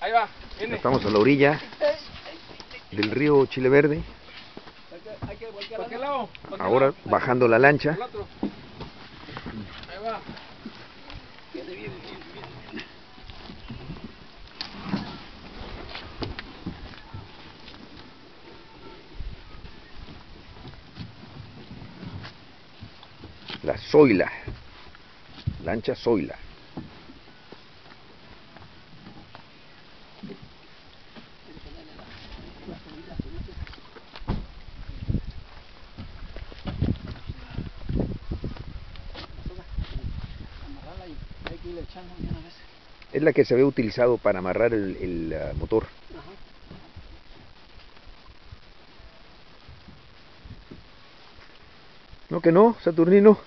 Ahí va, viene. Estamos a la orilla del río Chile Verde, ¿Por qué lado? ¿Por qué ahora bajando la lancha. Ahí va. Viene, viene, viene. La Zoila, lancha Zoila. Hay que echando una vez. Es la que se había utilizado para amarrar el, el, ah, motor. Ajá. No que no, Saturnino.